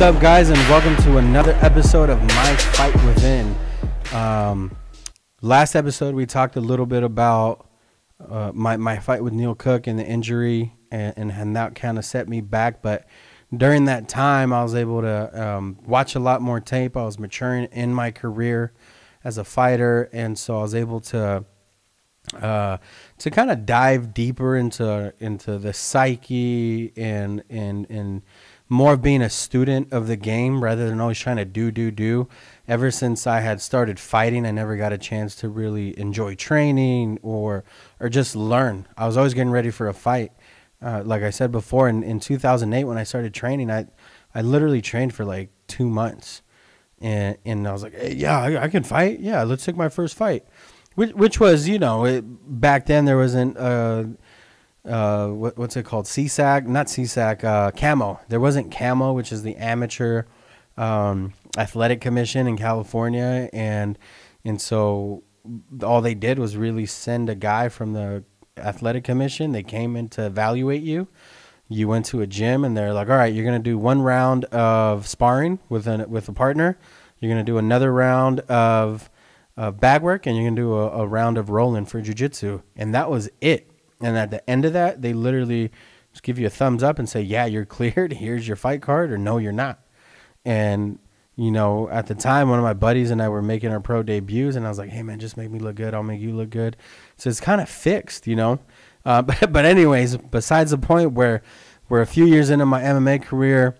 What's up, guys, and welcome to another episode of My Fight Within. Um, last episode, we talked a little bit about uh, my my fight with Neil Cook and the injury, and, and, and that kind of set me back. But during that time, I was able to um, watch a lot more tape. I was maturing in my career as a fighter, and so I was able to uh, to kind of dive deeper into into the psyche and and and more of being a student of the game rather than always trying to do do do. Ever since I had started fighting, I never got a chance to really enjoy training or or just learn. I was always getting ready for a fight. Uh, like I said before, in, in 2008 when I started training, I I literally trained for like two months, and and I was like, hey, yeah, I, I, can fight. Yeah, let's take my first fight, which which was you know it, back then there wasn't. Uh, uh, what, what's it called? CSAC, not CSAC, uh, Camo. There wasn't Camo, which is the amateur um, athletic commission in California, and and so all they did was really send a guy from the athletic commission. They came in to evaluate you. You went to a gym, and they're like, "All right, you're gonna do one round of sparring with a with a partner. You're gonna do another round of of bag work, and you're gonna do a, a round of rolling for jujitsu." And that was it and at the end of that, they literally just give you a thumbs up and say, "Yeah, you're cleared. Here's your fight card," or "No, you're not." And you know, at the time, one of my buddies and I were making our pro debuts, and I was like, "Hey, man, just make me look good. I'll make you look good." So it's kind of fixed, you know. Uh, but but anyways, besides the point where we're a few years into my MMA career,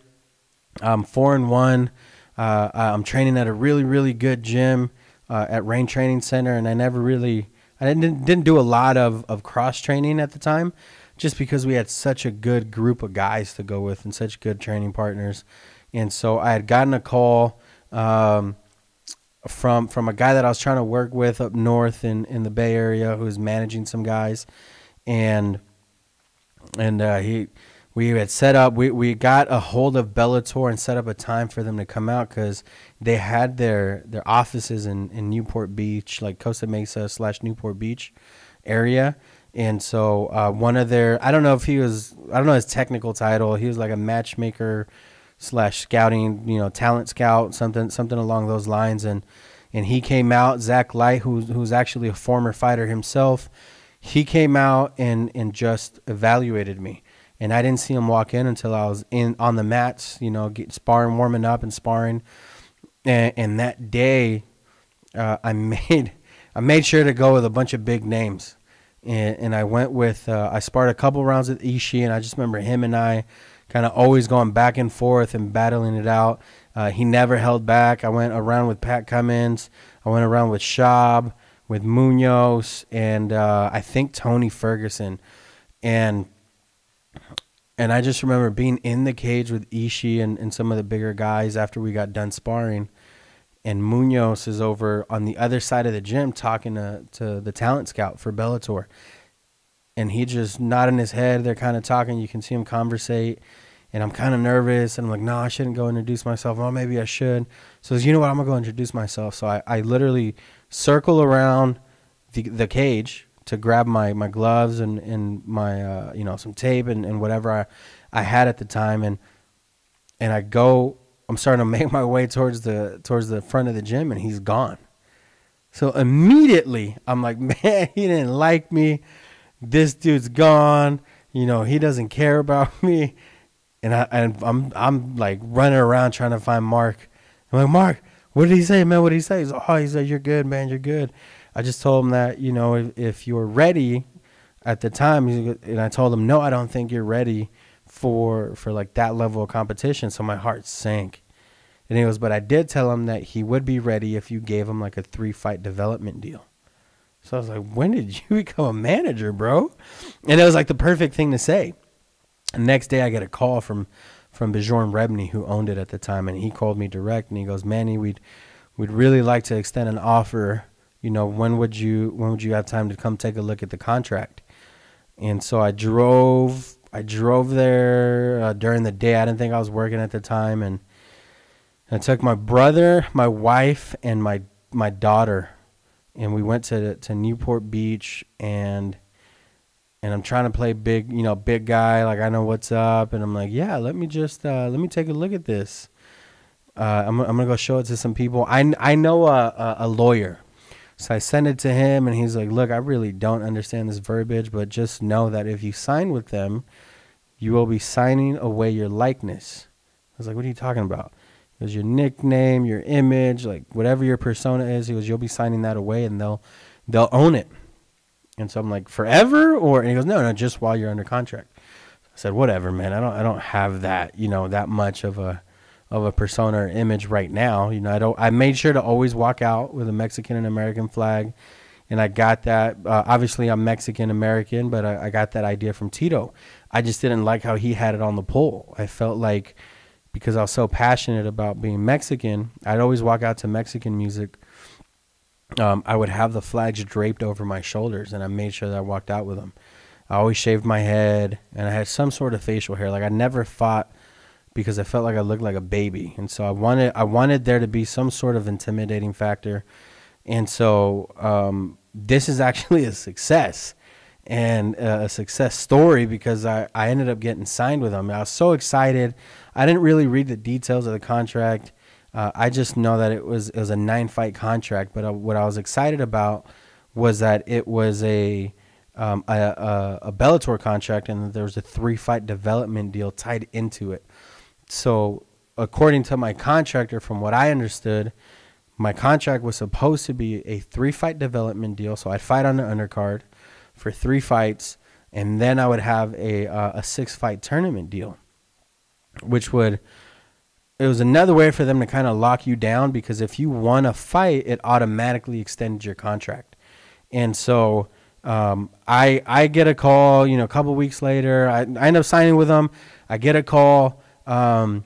I'm four and one. Uh, I'm training at a really really good gym uh, at Reign Training Center, and I never really I didn't didn't do a lot of, of cross training at the time, just because we had such a good group of guys to go with and such good training partners. And so I had gotten a call um, from from a guy that I was trying to work with up north in, in the Bay Area who was managing some guys, and and uh, he we had set up we, we got a hold of Bellator and set up a time for them to come out because they had their their offices in, in Newport Beach, like Costa Mesa slash Newport Beach area. And so uh, one of their I don't know if he was I don't know his technical title. He was like a matchmaker slash scouting, you know, talent scout, something something along those lines. And and he came out, Zach Light, who's who's actually a former fighter himself, he came out and and just evaluated me and I didn't see him walk in until I was in on the mats, you know, get, sparring, warming up, and sparring. And, and that day, uh, I made I made sure to go with a bunch of big names, and, and I went with uh, I sparred a couple rounds with Ishii, and I just remember him and I kind of always going back and forth and battling it out. Uh, he never held back. I went around with Pat Cummins. I went around with Schaub, with Munoz, and uh, I think Tony Ferguson, and and I just remember being in the cage with Ishii and, and some of the bigger guys after we got done sparring. And Munoz is over on the other side of the gym talking to, to the talent scout for Bellator. And he just nodding his head. They're kind of talking. You can see him conversate. And I'm kind of nervous. And I'm like, no, I shouldn't go introduce myself. Oh, maybe I should. So you know what? I'm going to go introduce myself. So I, I literally circle around the, the cage to grab my, my gloves and, and my uh, you know some tape and, and whatever I, I had at the time and and I go I'm starting to make my way towards the towards the front of the gym and he's gone. So immediately I'm like, man, he didn't like me. This dude's gone. You know, he doesn't care about me. And I and I'm I'm like running around trying to find Mark. I'm like, Mark, what did he say, man? What did he say? He's like, oh, he said, you're good, man. You're good. I just told him that you know if, if you're ready at the time, and I told him no, I don't think you're ready for for like that level of competition. So my heart sank. And he goes, but I did tell him that he would be ready if you gave him like a three fight development deal. So I was like, when did you become a manager, bro? And it was like the perfect thing to say. And next day I get a call from from Bjorn Rebney who owned it at the time and he called me direct and he goes, Manny, we'd we'd really like to extend an offer you know, when would you when would you have time to come take a look at the contract? And so I drove I drove there uh, during the day. I didn't think I was working at the time, and I took my brother, my wife, and my my daughter, and we went to to Newport Beach, and and I'm trying to play big, you know, big guy, like I know what's up, and I'm like, yeah, let me just uh, let me take a look at this, Uh, I'm, I'm gonna go show it to some people. I, I know a, a, a lawyer, so I sent it to him, and he's like, "Look, I really don't understand this verbiage, but just know that if you sign with them, you will be signing away your likeness." I was like, "What are you talking about?" It was your nickname, your image, like whatever your persona is. He goes, "You'll be signing that away, and they'll they'll own it." And so I'm like, "Forever?" Or and he goes, "No, no, just while you're under contract." I said, "Whatever, man. I don't I don't have that you know that much of a." of a persona or image right now. You know, I don't. I made sure to always walk out with a Mexican and American flag, and I got that. Uh, obviously, I'm Mexican American, but I, I, got that idea from Tito. I just didn't like how he had it on the pole. I felt like because I was so passionate about being Mexican, I'd always walk out to Mexican music. Um, I would have the flags draped over my shoulders, and I made sure that I walked out with them. I always shaved my head, and I had some sort of facial hair. Like I never fought because I felt like I looked like a baby, and so I wanted I wanted there to be some sort of intimidating factor, and so um, this is actually a success and a success story because I, I ended up getting signed with them. I was so excited. I didn't really read the details of the contract. Uh, I just know that it was it was a nine fight contract. But uh, what I was excited about was that it was a um, a, a, a Bellator contract and there was a three fight development deal tied into it so according to my contractor, from what I understood, my contract was supposed to be a three fight development deal. So I'd fight on the undercard for three fights, and then I would have a uh, a six fight tournament deal, which would it was another way for them to kind of lock you down because if you won a fight, it automatically extended your contract, and so. Um, I I get a call, you know, a couple weeks later. I, I end up signing with them. I get a call um,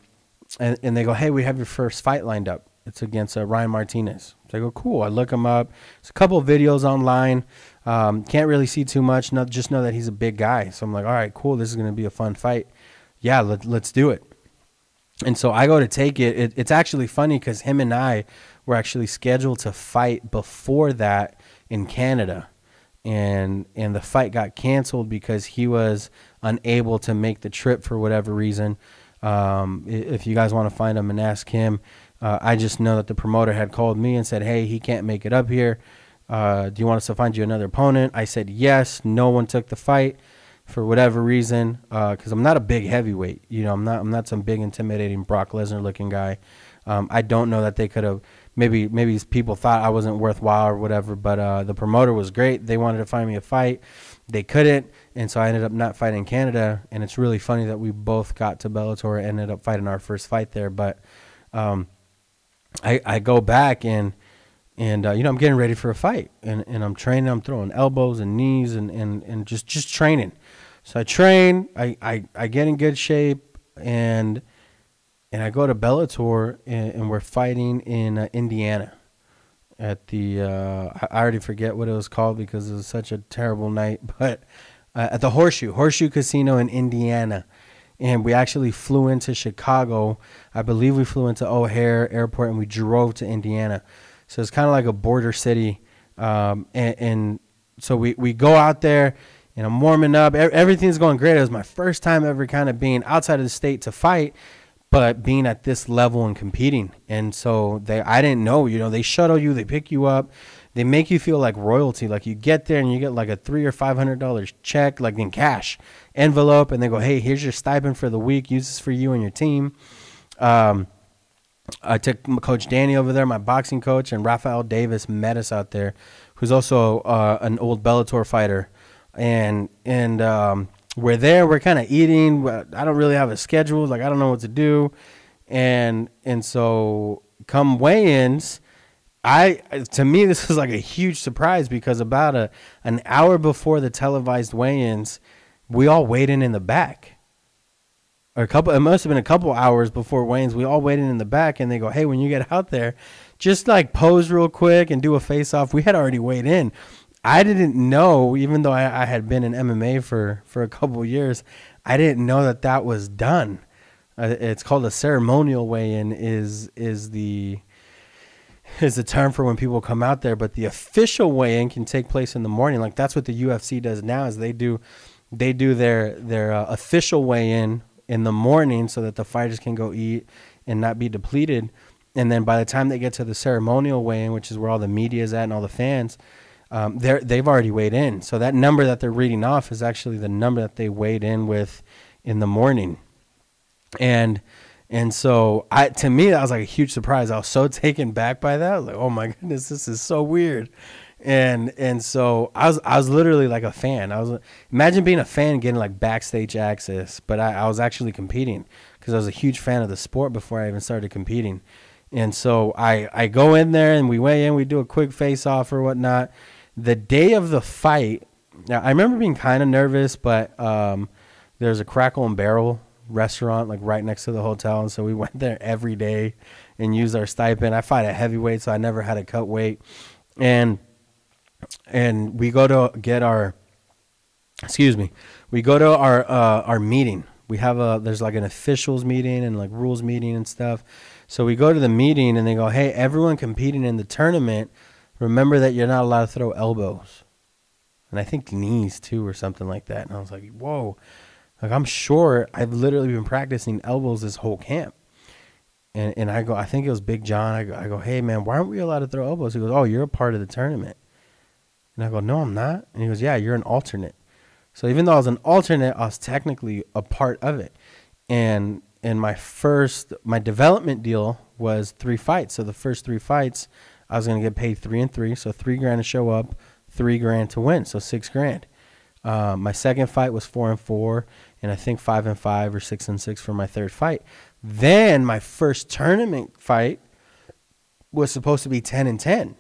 and, and they go, hey, we have your first fight lined up. It's against uh, Ryan Martinez. So I go, cool. I look him up. There's a couple videos online. Um, can't really see too much. Not just know that he's a big guy. So I'm like, all right, cool. This is going to be a fun fight. Yeah, let, let's do it. And so I go to take it. it it's actually funny because him and I were actually scheduled to fight before that in Canada. And and the fight got canceled because he was unable to make the trip for whatever reason. Um, if you guys want to find him and ask him, uh, I just know that the promoter had called me and said, "Hey, he can't make it up here. Uh, do you want us to find you another opponent?" I said yes. No one took the fight for whatever reason, because uh, I'm not a big heavyweight. You know, I'm not. I'm not some big intimidating Brock Lesnar looking guy. Um, I don't know that they could have. Maybe maybe people thought I wasn't worthwhile or whatever. But uh, the promoter was great. They wanted to find me a fight. They couldn't and so I ended up not fighting Canada. And it's really funny that we both got to Bellator, and ended up fighting our first fight there. But um, I I go back and and uh, you know I'm getting ready for a fight, and, and I'm training. I'm throwing elbows and knees and, and, and just just training. So I train. I, I, I get in good shape, and and I go to Bellator, and, and we're fighting in uh, Indiana at the uh, I already forget what it was called because it was such a terrible night, but uh, at the Horseshoe, Horseshoe Casino in Indiana. And we actually flew into Chicago. I believe we flew into O'Hare Airport and we drove to Indiana. So it's kind of like a border city. Um, and, and, so we, we go out there and I'm warming up. Everything's going great. It was my first time ever kind of being outside of the state to fight, but being at this level and competing. And so they, I didn't know, you know, they shuttle you, they pick you up they make you feel like royalty. Like you get there and you get like a three or five hundred dollars check, like in cash envelope, and they go, "Hey, here's your stipend for the week. Use this for you and your team." Um, I took Coach Danny over there, my boxing coach, and Rafael Davis met us out there, who's also uh, an old Bellator fighter, and and um, we're there. We're kind of eating. I don't really have a schedule. Like I don't know what to do, and and so come weigh-ins I to me this was like a huge surprise because about a an hour before the televised weigh-ins, we all waited in the back. Or a couple, it must have been a couple hours before weigh-ins. We all waited in the back, and they go, "Hey, when you get out there, just like pose real quick and do a face-off." We had already weighed in. I didn't know, even though I, I had been in MMA for for a couple years, I didn't know that that was done. Uh, it's called a ceremonial weigh-in. Is is the is the term for when people come out there, but the official weigh-in can take place in the morning. Like that's what the UFC does now is they do they do their their uh, official weigh-in in the morning so that the fighters can go eat and not be depleted. And then by the time they get to the ceremonial weigh-in, which is where all the media is at and all the fans, um, they're they've already weighed in. So that number that they're reading off is actually the number that they weighed in with in the morning. And and so I to me that was like a huge surprise. I was so taken back by that. I was like, oh my goodness, this is so weird. And and so I was I was literally like a fan. I was imagine being a fan getting like backstage access, but I, I was actually competing because I was a huge fan of the sport before I even started competing. And so I I go in there and we weigh in, we do a quick face off or whatnot. The day of the fight, now I remember being kind of nervous, but um, there's a Cracker and Barrel restaurant like right next to the hotel, and so we went there every day and used our stipend. I fight at heavyweight, so I never had to cut weight, and and we go to get our excuse me, we go to our uh, our meeting. We have a there's like an officials meeting and like rules meeting and stuff. So we go to the meeting and they go, "Hey, everyone competing in the tournament, remember that you're not allowed to throw elbows." And I think knees too or something like that. And I was like, "Whoa." Like I'm sure I've literally been practicing elbows this whole camp. And and I go, I think it was Big John. I go, I go, hey man, why aren't we allowed to throw elbows? He goes, oh, you're a part of the tournament. And I go, no, I'm not. And he goes, yeah, you're an alternate. So even though I was an alternate, I was technically a part of it. And in my first, my development deal was three fights. So the first three fights, I was going to get paid three and three. So three grand to show up, three grand to win. So six grand. Uh, my second fight was four and four, and I think five and five or six and six for my third fight. Then my first tournament fight was supposed to be ten and ten.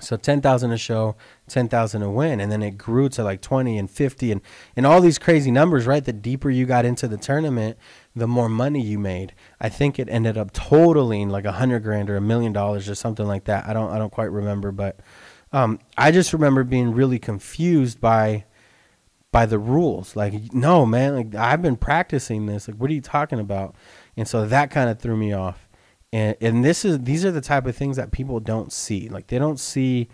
So ten thousand a show, ten thousand a win, and then it grew to like twenty and fifty and and all these crazy numbers. Right, the deeper you got into the tournament, the more money you made. I think it ended up totaling like a hundred grand or a million dollars or something like that. I don't I don't quite remember, but um, I just remember being really confused by by the rules. Like, no, man, like I've been practicing this. Like, what are you talking about? And so that kind of threw me off. And and this is these are the type of things that people don't see. Like they don't see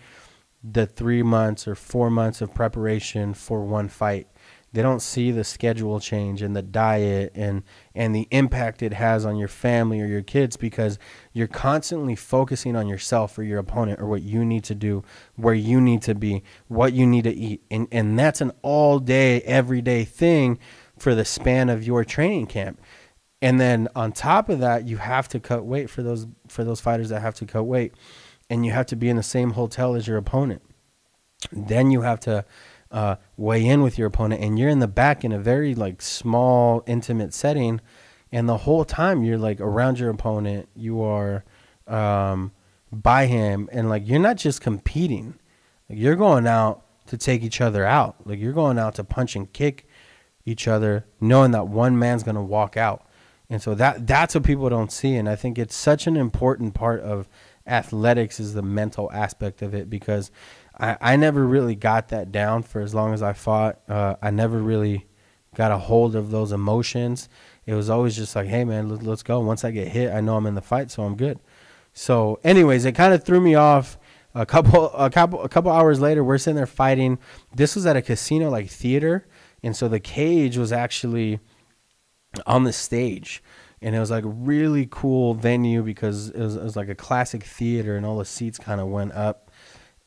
the three months or four months of preparation for one fight they don't see the schedule change and the diet and and the impact it has on your family or your kids because you're constantly focusing on yourself or your opponent or what you need to do where you need to be what you need to eat. And and that's an all day everyday thing for the span of your training camp. And then on top of that you have to cut weight for those for those fighters that have to cut weight. And you have to be in the same hotel as your opponent. Then you have to uh, weigh in with your opponent, and you're in the back in a very like small, intimate setting, and the whole time you're like around your opponent, you are um, by him, and like you're not just competing, like you're going out to take each other out, like you're going out to punch and kick each other, knowing that one man's gonna walk out, and so that that's what people don't see, and I think it's such an important part of athletics is the mental aspect of it because I, I never really got that down for as long as I fought. Uh, I never really got a hold of those emotions. It was always just like, hey man, let, let's go. Once I get hit, I know I'm in the fight, so I'm good. So, anyways, it kind of threw me off. A couple, a couple, a couple hours later, we're sitting there fighting. This was at a casino like theater, and so the cage was actually on the stage and it was like a really cool venue because it was, it was like a classic theater and all the seats kind of went up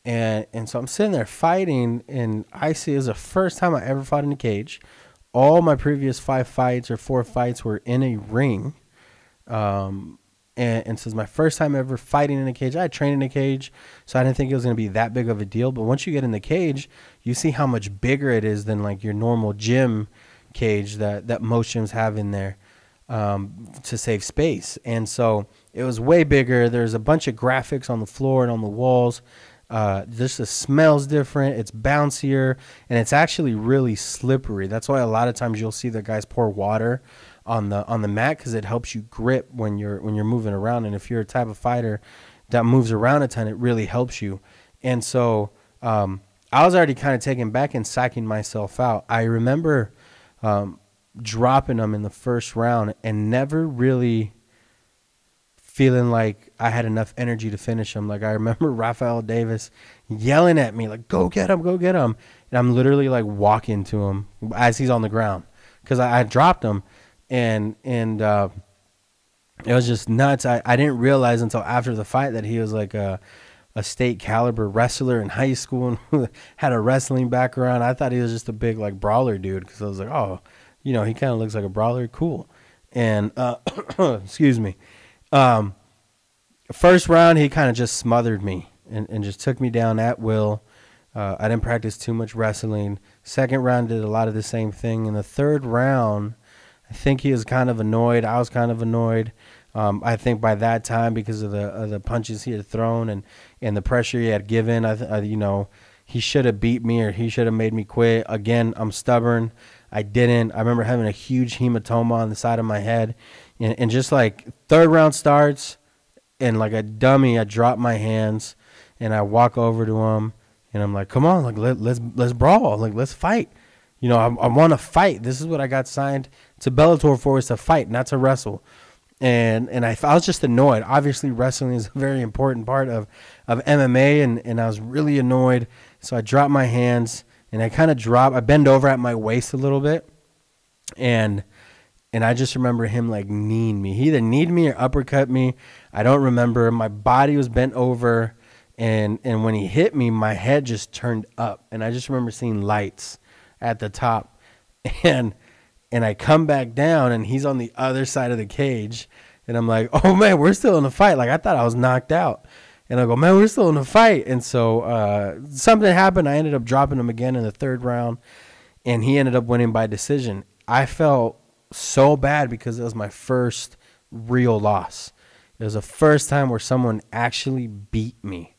and and so I'm sitting there fighting, and I see it was the first time I ever fought in a cage. All my previous five fights or four fights were in a ring. Um, and, and so it's my first time ever fighting in a cage. I trained in a cage, so I didn't think it was going to be that big of a deal. But once you get in the cage, you see how much bigger it is than like your normal gym cage that, that most gyms have in there um, to save space. And so it was way bigger. There's a bunch of graphics on the floor and on the walls. Uh, just the smells different. It's bouncier and it's actually really slippery. That's why a lot of times you'll see the guys pour water on the on the mat because it helps you grip when you're when you're moving around. And if you're a type of fighter that moves around a ton, it really helps you. And so um, I was already kind of taken back and psyching myself out. I remember um, dropping them in the first round and never really feeling like I had enough energy to finish him. Like I remember Rafael Davis yelling at me, like, "Go get him, go get him!" And I'm literally like walking to him as he's on the ground because I, I, dropped him, and and uh, it was just nuts. I, I didn't realize until after the fight that he was like a a state caliber wrestler in high school and had a wrestling background. I thought he was just a big like brawler dude because I was like, oh, you know, he kind of looks like a brawler, cool. And uh, excuse me, um, first round he kind of just smothered me and, and just took me down at will. Uh, I didn't practice too much wrestling. Second round did a lot of the same thing. In the third round, I think he was kind of annoyed. I was kind of annoyed. Um, I think by that time, because of the of the punches he had thrown and, and the pressure he had given, I, th- I you know he should have beat me or he should have made me quit. Again, I'm stubborn. I didn't. I remember having a huge hematoma on the side of my head, and, and just like third round starts, and like a dummy, I drop my hands and I walk over to him and I'm like, "Come on, like let, let's let's brawl, like let's fight." You know, I, I want to fight. This is what I got signed to Bellator for is to fight, not to wrestle. And and I, I was just annoyed. Obviously, wrestling is a very important part of, of MMA, and, and I was really annoyed. So I dropped my hands and I kind of drop. I bend over at my waist a little bit, and and I just remember him like kneeing me. He either kneed me or uppercut me. I don't remember. My body was bent over, and and when he hit me, my head just turned up, and I just remember seeing lights at the top, and and I come back down, and he's on the other side of the cage, and I'm like, oh man, we're still in the fight. Like I thought I was knocked out. And I go, man, we're still in a fight. And so uh, something happened. I ended up dropping him again in the third round, and he ended up winning by decision. I felt so bad because it was my first real loss. It was the first time where someone actually beat me.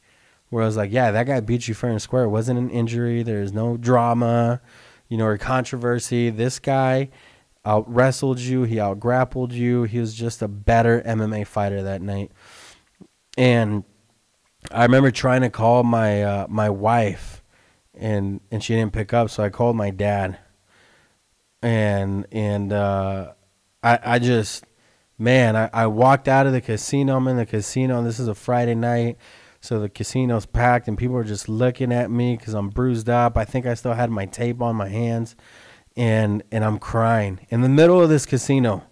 Where I was like, yeah, that guy beat you fair and square. It wasn't an injury. There's no drama, you know, or controversy. This guy out wrestled you. He out grappled you. He was just a better MMA fighter that night. And I remember trying to call my uh, my wife, and and she didn't pick up. So I called my dad and and uh, I I just man I, I walked out of the casino. I'm in the casino. And this is a Friday night, so the casino's packed and people are just looking at me because I'm bruised up. I think I still had my tape on my hands, and and I'm crying in the middle of this casino.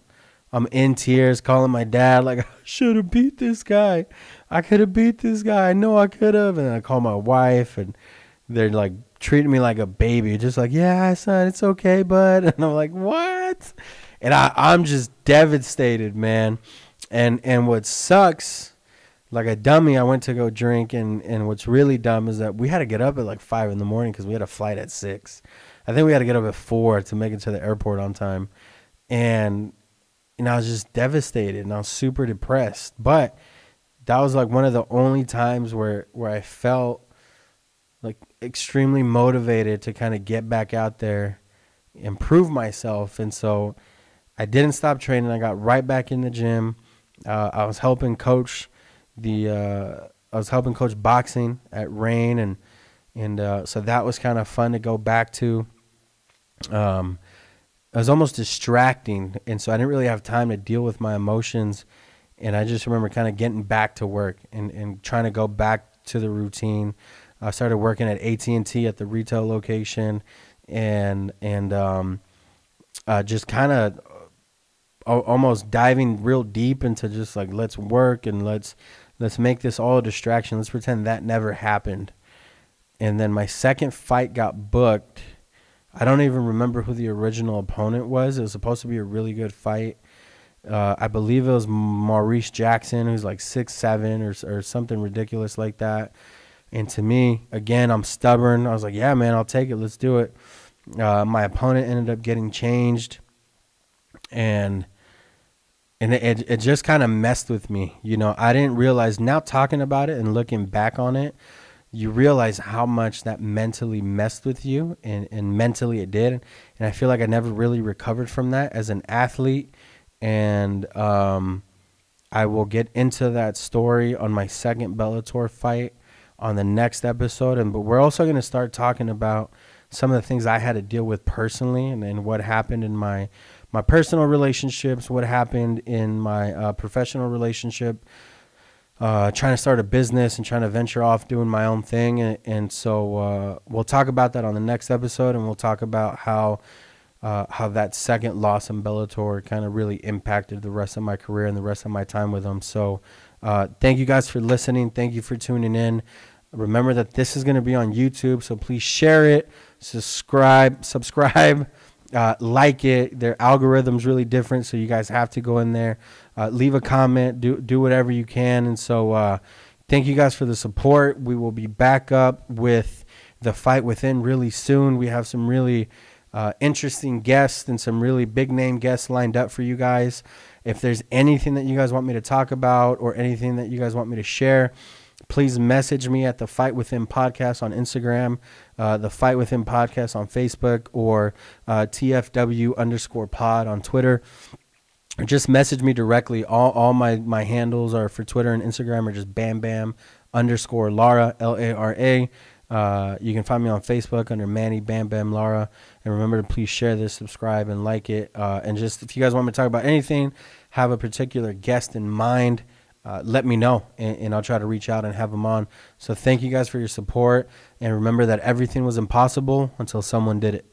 I'm in tears, calling my dad like I should have beat this guy. I could have beat this guy. I know I could have. And I call my wife, and they're like treating me like a baby, just like, yeah, son, it's okay, bud. And I'm like, what? And I, I'm just devastated, man. And and what sucks, like a dummy, I went to go drink, and and what's really dumb is that we had to get up at like five in the morning because we had a flight at six. I think we had to get up at four to make it to the airport on time, and and I was just devastated and I was super depressed. But that was like one of the only times where where I felt extremely motivated to kind of get back out there, improve myself, and so I didn't stop training. I got right back in the gym. Uh, I was helping coach the uh, I was helping coach boxing at Reign, and and uh, so that was kind of fun to go back to. Um, it was almost distracting, and so I didn't really have time to deal with my emotions. And I just remember kind of getting back to work and, and trying to go back to the routine. I started working at AT and T at the retail location, and and um, uh, just kind of uh, almost diving real deep into just like let's work and let's let's make this all a distraction. Let's pretend that never happened. And then my second fight got booked. I don't even remember who the original opponent was. It was supposed to be a really good fight. Uh, I believe it was Maurice Jackson, who's like six seven or or something ridiculous like that. And to me, again, I'm stubborn. I was like, yeah, man, I'll take it. Let's do it. Uh, my opponent ended up getting changed, and and it it just kind of messed with me. You know, I didn't realize now talking about it and looking back on it, you realize how much that mentally messed with you, and and mentally it did. And I feel like I never really recovered from that as an athlete, and um, I will get into that story on my second Bellator fight on the next episode. And but we're also going to start talking about some of the things I had to deal with personally, and, and what happened in my my personal relationships, what happened in my uh, professional relationship, uh, trying to start a business and trying to venture off doing my own thing. And, and so uh, we'll talk about that on the next episode, and we'll talk about how uh, how that second loss in Bellator kind of really impacted the rest of my career and the rest of my time with them. So, uh, thank you guys for listening. Thank you for tuning in. Remember that this is going to be on YouTube, so please share it, subscribe, subscribe, uh, like it. Their algorithm's really different, so you guys have to go in there, uh, leave a comment, do do whatever you can. And so, uh, thank you guys for the support. We will be back up with the fight within really soon. We have some really uh, interesting guests and some really big name guests lined up for you guys. If there's anything that you guys want me to talk about or anything that you guys want me to share, please message me at the Fight Within Podcast on Instagram, uh, the Fight Within Podcast on Facebook, or uh, TFW underscore pod on Twitter. Just message me directly. All, all my, my handles are for Twitter and Instagram are just Bam Bam underscore Lara, L A R A. Uh, you can find me on Facebook under Manny Bam Bam Lara. And remember to please share this, subscribe, and like it. Uh, and just if you guys want me to talk about anything, have a particular guest in mind, uh, let me know and, and, I'll try to reach out and have them on. So thank you guys for your support. And remember that everything was impossible until someone did it.